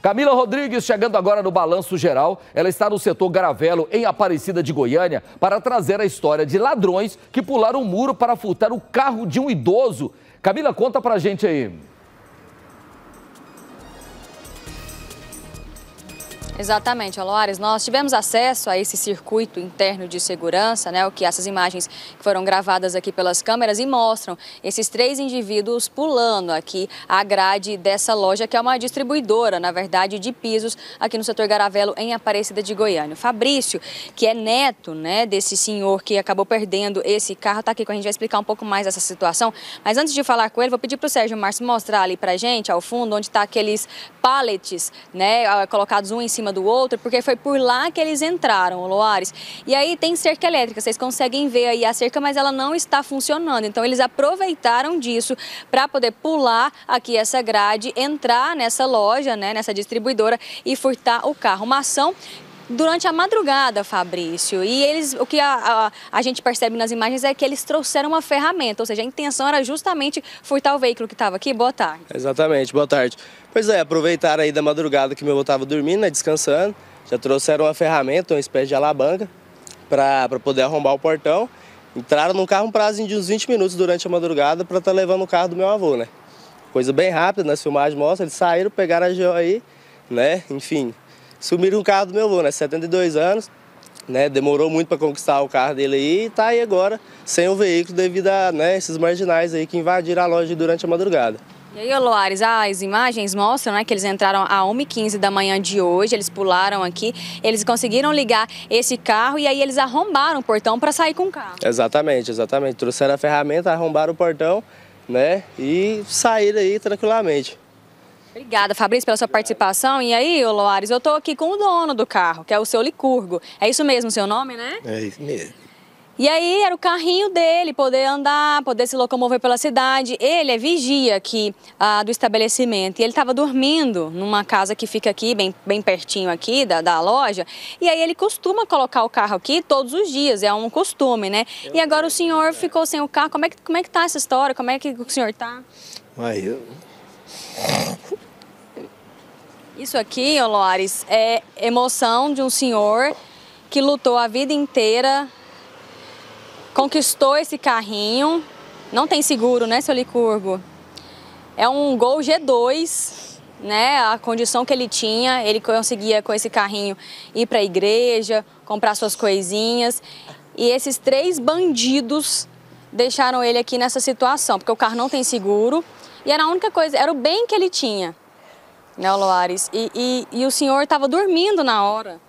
Camila Rodrigues chegando agora no Balanço Geral. Ela está no setor Garavelo, em Aparecida de Goiânia, para trazer a história de ladrões que pularam o muro para furtar o carro de um idoso. Camila, conta pra gente aí. Exatamente, Aloares. Nós tivemos acesso a esse circuito interno de segurança, né, o que essas imagens que foram gravadas aqui pelas câmeras e mostram esses três indivíduos pulando aqui a grade dessa loja, que é uma distribuidora, na verdade, de pisos aqui no setor Garavelo, em Aparecida de Goiânia. O Fabrício, que é neto, né, desse senhor que acabou perdendo esse carro, está aqui com a gente, vai explicar um pouco mais essa situação. Mas antes de falar com ele, vou pedir para o Sérgio Márcio mostrar ali para gente, ao fundo, onde está aqueles pallets, né, colocados um em cima cima do outro, porque foi por lá que eles entraram, Loares. E aí tem cerca elétrica, vocês conseguem ver aí a cerca, mas ela não está funcionando. Então eles aproveitaram disso para poder pular aqui essa grade, entrar nessa loja, né, nessa distribuidora e furtar o carro. Uma ação durante a madrugada, Fabrício. E eles, o que a, a, a, gente percebe nas imagens é que eles trouxeram uma ferramenta, ou seja, a intenção era justamente furtar o veículo que estava aqui. Boa tarde. Exatamente, boa tarde. Pois é, aproveitaram aí da madrugada que meu avô estava dormindo, né, descansando, já trouxeram uma ferramenta, uma espécie de alavanca, para poder arrombar o portão. Entraram no carro um prazo de uns 20 minutos durante a madrugada para estar tá levando o carro do meu avô, né? Coisa bem rápida, nas filmagens mostra, eles saíram, pegaram a GO aí, né? Enfim, sumiram o carro do meu avô, né? 72 anos, né? Demorou muito para conquistar o carro dele aí e tá aí agora sem o veículo devido a né, esses marginais aí que invadiram a loja durante a madrugada. E aí, Loares, as imagens mostram né, que eles entraram a 1h15 da manhã de hoje, eles pularam aqui, eles conseguiram ligar esse carro e aí eles arrombaram o portão para sair com o carro. Exatamente, exatamente. Trouxeram a ferramenta, arrombaram o portão, né, e saíram aí tranquilamente. Obrigada, Fabrício, pela sua participação. E aí, Loares, eu estou aqui com o dono do carro, que é o seu Licurgo. É isso mesmo o seu nome, né? É isso mesmo. E aí era o carrinho dele, poder andar, poder se locomover pela cidade. Ele é vigia aqui ah, do estabelecimento e ele estava dormindo numa casa que fica aqui, bem, bem pertinho aqui da, da loja. E aí ele costuma colocar o carro aqui todos os dias, é um costume, né? E agora o senhor ficou sem o carro. Como é que, como é que tá essa história? Como é que o senhor tá? Aí eu... Isso aqui, Loares, é emoção de um senhor que lutou a vida inteira, conquistou esse carrinho. Não tem seguro, né, seu Licurgo? É um Gol G2, né? A condição que ele tinha, ele conseguia com esse carrinho ir para a igreja, comprar suas coisinhas. E esses três bandidos deixaram ele aqui nessa situação, porque o carro não tem seguro e era a única coisa, era o bem que ele tinha né, Loares? E, e, e o senhor estava dormindo na hora?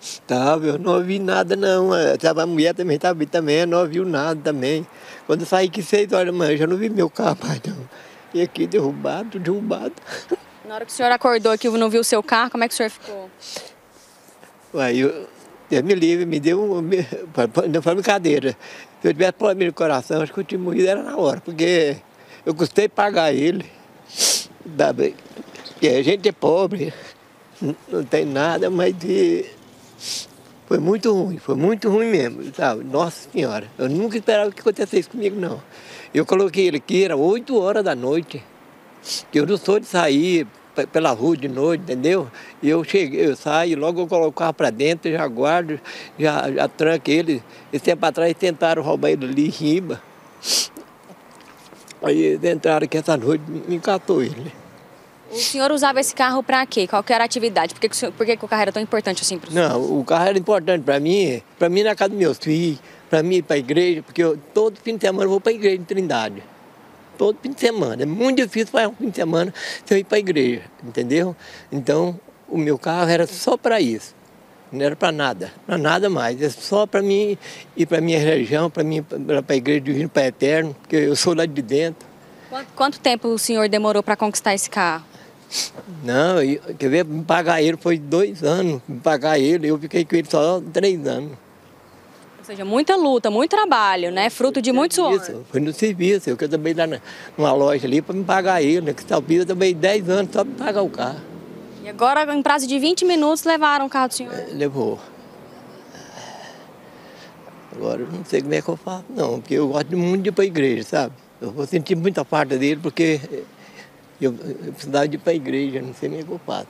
Estava, eu não ouvi nada não. É, a mulher também estava também, não ouviu nada também. Quando eu saí aqui seis horas da manhã, já não vi meu carro mais não. E aqui derrubado, derrubado. Na hora que o senhor acordou aqui não viu o seu carro, como é que o senhor ficou? Ué, eu, Deus me livre, me deu um. Não foi brincadeira. Se eu tivesse problema no coração, acho que eu tinha morrido era na hora, porque eu custei pagar ele. Dá bem. E a gente é pobre, não tem nada, mas de... foi muito ruim, foi muito ruim mesmo, sabe? Nossa Senhora, eu nunca esperava que acontecesse comigo, não. Eu coloquei ele aqui, era 8 horas da noite, eu não sou de sair pela rua de noite, entendeu? E eu cheguei, eu saio, logo eu coloco o carro para dentro, já guardo, já, já tranco ele. Esse tempo atrás tentaram roubar ele ali em riba. Aí eles entraram aqui essa noite, me encatou ele. O senhor usava esse carro para quê? Qual era a atividade? Por que, que, o, senhor, por que, que o carro era tão importante assim para o senhor? Não, o carro era importante para mim, para mim na casa dos meus filhos, para mim ir para a igreja, porque eu, todo fim de semana eu vou para a igreja em Trindade. Todo fim de semana. É muito difícil fazer um fim de semana sem eu ir para a igreja, entendeu? Então, o meu carro era só para isso. Não era para nada, para nada mais. É só para mim ir para a minha região, para mim para a igreja do Rio Pai Eterno, porque eu sou lá de dentro. Quanto, quanto tempo o senhor demorou para conquistar esse carro? Não, quer ver, me pagar ele foi dois anos, me pagar ele, eu fiquei com ele só três anos. Ou seja, muita luta, muito trabalho, né? Fruto de muito suor. Foi no serviço, eu também lá numa loja ali para me pagar ele, né? Que talvez eu também 10 anos só para pagar o carro. E agora, em prazo de 20 minutos, levaram o carro do senhor? É, levou. Agora eu não sei como é que eu faço, não, porque eu gosto muito de ir para a igreja, sabe? Eu vou sentir muita falta dele, porque eu, precisava de ir para a igreja, não sei nem o que eu faço.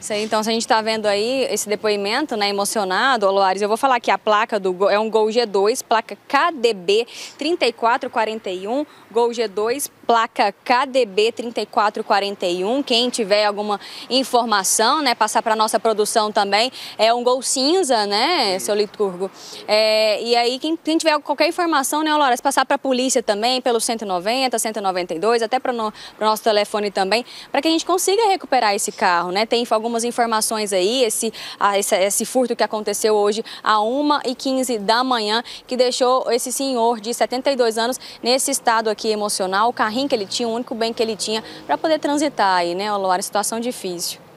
Isso aí, então, se a gente está vendo aí esse depoimento, né, emocionado, Loares, eu vou falar que a placa do Gol, é um Gol G2, placa KDB 3441, Gol G2, placa KDB 3441. Quem tiver alguma informação, né, passar para nossa produção também. É um Gol cinza, né, seu Liturgo? É, e aí, quem, quem, tiver qualquer informação, né, Loares, passar para a polícia também, pelo 190, 192, até para o nosso telefone também, para que a gente consiga recuperar esse carro, né? Tem algum algumas informações aí, esse, esse, esse, furto que aconteceu hoje a 1h15 da manhã, que deixou esse senhor de 72 anos nesse estado aqui emocional, o carrinho que ele tinha, o único bem que ele tinha, para poder transitar aí, né, Loara? Situação difícil.